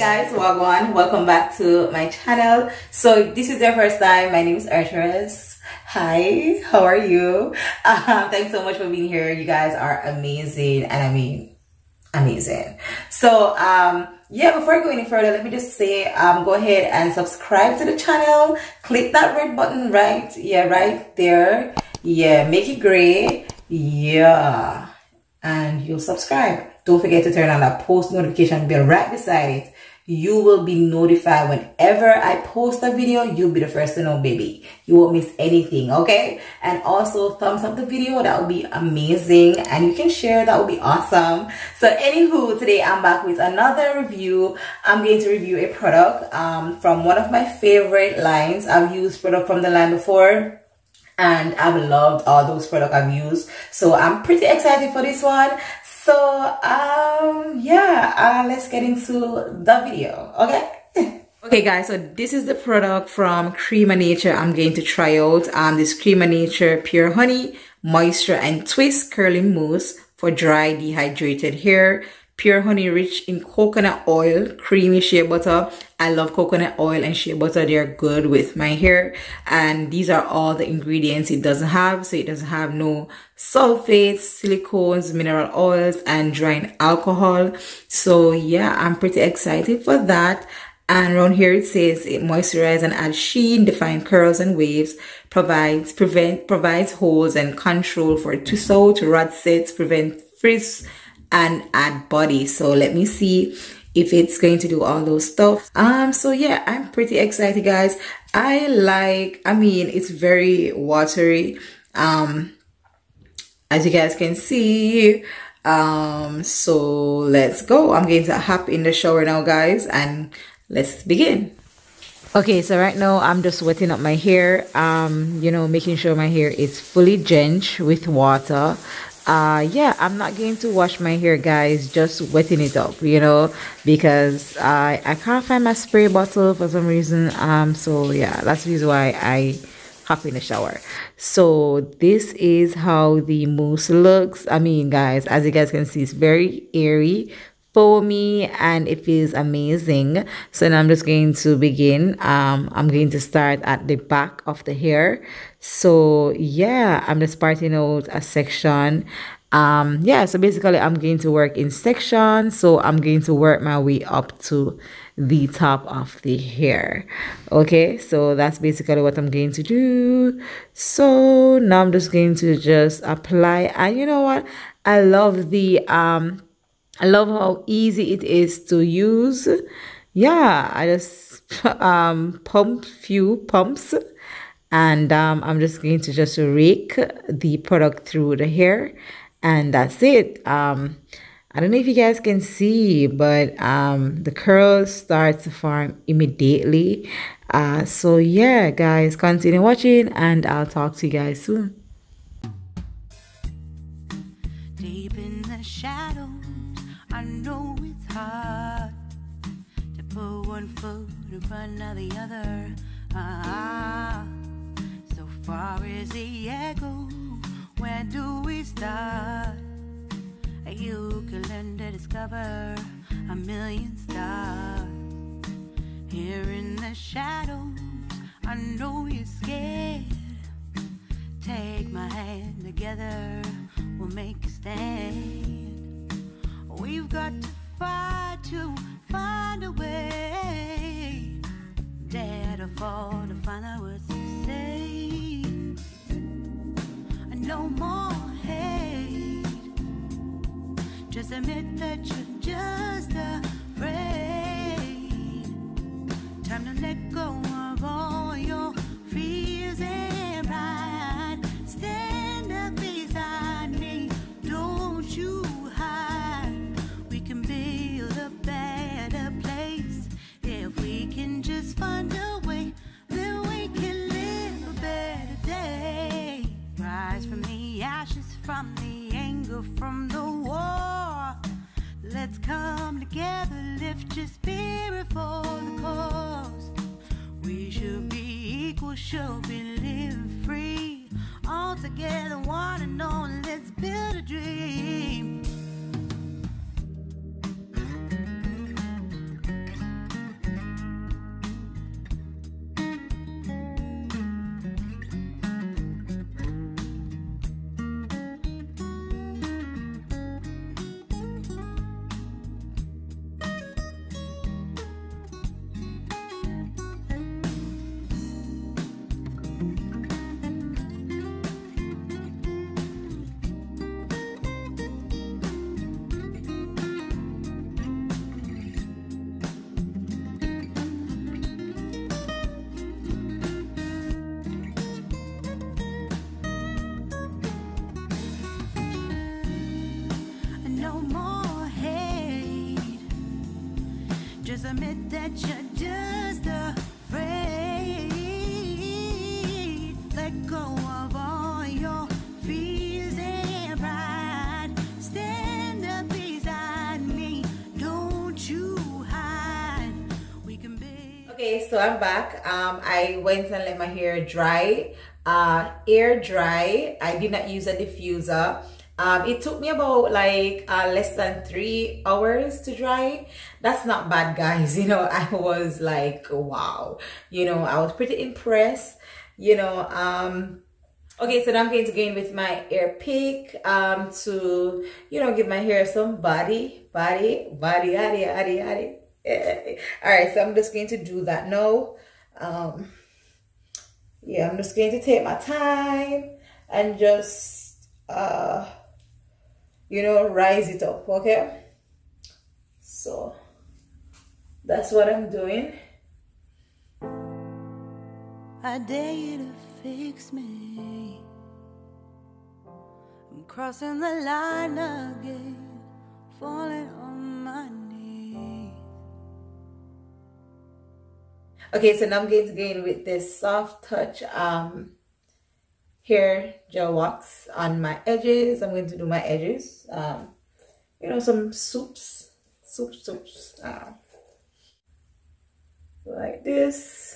guys wagwan welcome back to my channel. So this is your first time. My name is Earthtress hi how are you? Um, thanks so much for being here. You guys are amazing and I mean amazing. So um yeah before I go any further let me just say um go ahead and subscribe to the channel. Click that red button right yeah right there. Yeah make it gray. Yeah and you'll subscribe. Don't forget to turn on that post notification bell right beside it you will be notified whenever I post a video. You'll be the first to know, baby. You won't miss anything, okay? And also thumbs up the video. That would be amazing. And you can share. That would be awesome. So anywho, today I'm back with another review. I'm going to review a product um, from one of my favorite lines. I've used product from the line before and I've loved all those products I've used. So I'm pretty excited for this one. So um yeah, uh, let's get into the video, okay? okay guys, so this is the product from Creme of Nature I'm going to try out. Um, this Creme of Nature Pure Honey Moisture and Twist Curling Mousse for dry dehydrated hair pure honey rich in coconut oil creamy shea butter. I love coconut oil and shea butter. They're good with my hair. And these are all the ingredients it doesn't have. So it doesn't have no sulfates silicones mineral oils and drying alcohol. So yeah i'm pretty excited for that. And around here it says it moisturizes and adds sheen, define curls and waves, provides prevent provides holes and control for twist out, rod sets, prevent frizz and add body. So let me see if it's going to do all those stuff. Um, so yeah, I'm pretty excited guys. I like, I mean, it's very watery. Um, as you guys can see, um, so let's go. I'm going to hop in the shower now guys and let's begin. Okay, so right now I'm just wetting up my hair, um, you know, making sure my hair is fully drenched with water uh yeah i'm not going to wash my hair guys just wetting it up you know because i i can't find my spray bottle for some reason um so yeah that's the reason why i hop in the shower. So this is how the mousse looks. I mean guys as you guys can see it's very airy foamy and it feels amazing. So now i'm just going to begin. Um i'm going to start at the back of the hair so yeah i'm just parting out a section. Um yeah so basically i'm going to work in sections so i'm going to work my way up to the top of the hair. Okay so that's basically what i'm going to do. So now i'm just going to just apply. And you know what? I love the um I love how easy it is to use. Yeah, I just um, pump few pumps and um, I'm just going to just rake the product through the hair and that's it. Um, I don't know if you guys can see, but um, the curls start to form immediately. Uh, so yeah, guys, continue watching and I'll talk to you guys soon. Deep in the shadows I know it's hard to put one foot in front of the other. Ah, far is the echo. Where do we start? You can learn to discover a million stars here in the shadows. I know you're scared. Take my hand together, we'll make a stand. We've got to fight to find a way. Dare to fall to find out what No more hate. Just admit that you're just afraid. Equal, should be living free. All together, one and all, let's build a dream. Admit that you're just afraid. Let go of all your fears and pride. Stand up beside me. Don't you hide. We can be. Okay, so I'm back. Um, I went and let my hair dry, uh, air dry. I did not use a diffuser. Um, it took me about like uh, less than three hours to dry. That's not bad, guys. You know, I was like, wow. You know, I was pretty impressed. You know, um, okay, so now I'm going to go in with my air pick um, to, you know, give my hair some body, body, body, body, body, body. All right, so I'm just going to do that now. Um, yeah, I'm just going to take my time and just, uh, you know, rise it up, okay? So that's what I'm doing. I dare you to fix me. I'm crossing the line again, falling on my knees. Okay, so now I'm going to go in with this soft touch um hair gel wax on my edges. I'm going to do my edges. Um, you know, some soups, soup, soups. Uh, like this.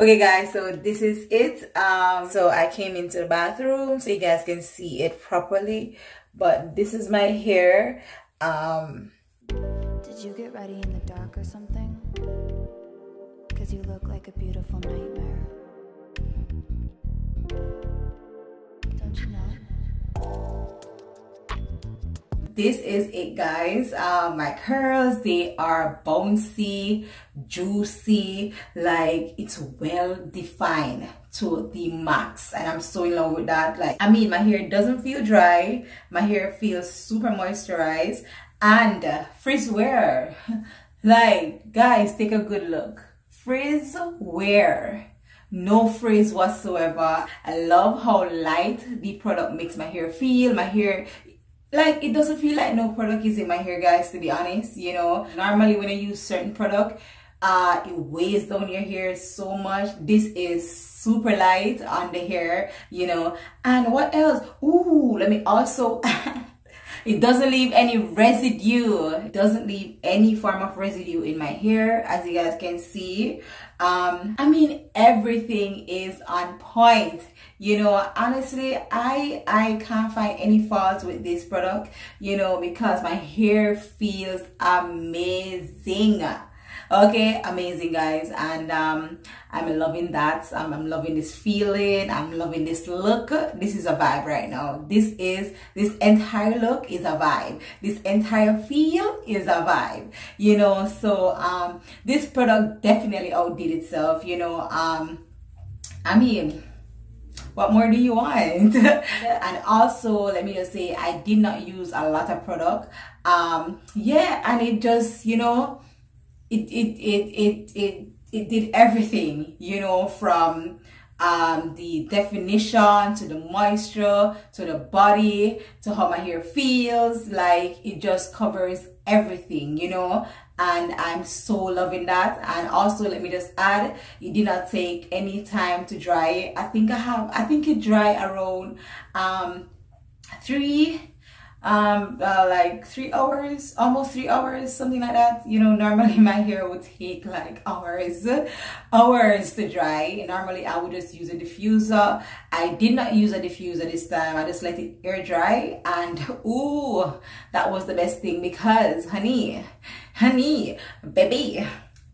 Okay guys so this is it. Um so i came into the bathroom so you guys can see it properly but this is my hair. Um did you get ready in the dark or something? Because you look like a beautiful nightmare. Don't you know this is it guys. Uh, my curls they are bouncy juicy like it's well defined to the max and i'm so in love with that. Like i mean my hair doesn't feel dry my hair feels super moisturized and uh, frizz wear. Like guys take a good look. Frizz wear. No frizz whatsoever. I love how light the product makes my hair feel. My hair like it doesn't feel like no product is in my hair guys to be honest you know? Normally when i use certain product uh it weighs down your hair so much. This is super light on the hair you know? And what else? Ooh, let me also it doesn't leave any residue. It doesn't leave any form of residue in my hair as you guys can see. Um i mean everything is on point. You know honestly i i can't find any faults with this product you know because my hair feels amazing okay amazing guys. And um i'm loving that. Um, i'm loving this feeling. I'm loving this look. This is a vibe right now. This is this entire look is a vibe. This entire feel is a vibe you know? So um this product definitely outdid itself you know? Um i mean what more do you want? And also let me just say i did not use a lot of product. Um yeah and it just you know it it it it it, it did everything you know from um, the definition to the moisture to the body to how my hair feels like it just covers everything you know and I'm so loving that. And also let me just add it did not take any time to dry. I think I have I think it dry around um three um uh, like three hours almost three hours something like that. You know normally my hair would take like hours hours to dry. Normally i would just use a diffuser. I did not use a diffuser this time. I just let it air dry and ooh that was the best thing because honey honey baby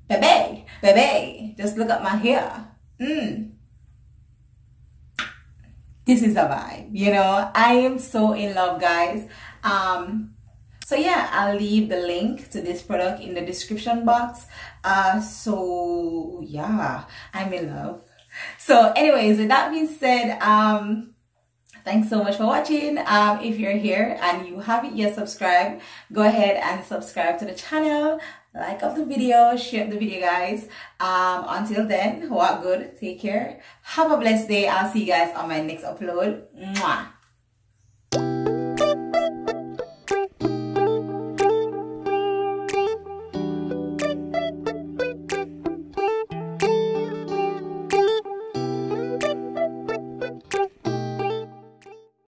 baby baby just look at my hair. Mm this is a vibe you know? I am so in love guys. Um so yeah i'll leave the link to this product in the description box. Uh so yeah i'm in love. So anyways with that being said um thanks so much for watching. Um if you're here and you haven't yet subscribed go ahead and subscribe to the channel like up the video share the video guys. Um until then walk good take care. Have a blessed day. I'll see you guys on my next upload. Mwah.